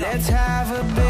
Let's have a bit.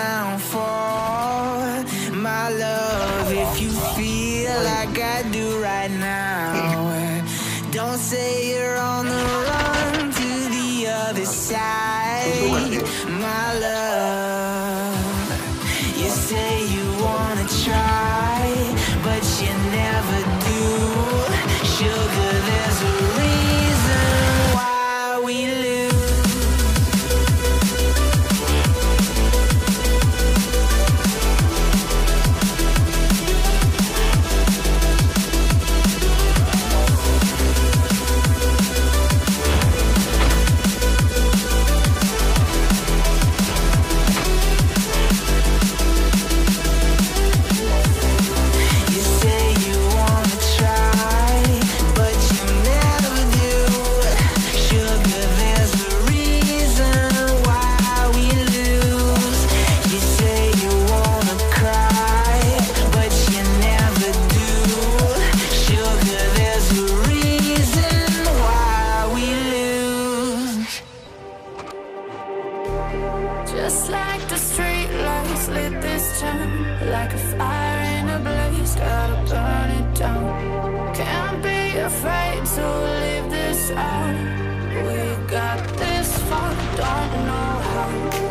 downfall, my love. If you feel like I do right now, don't say you're on the run to the other side, my love. like a fire in a blaze, gotta burn it down. Can't be afraid to leave this out. We got this far, don't know how.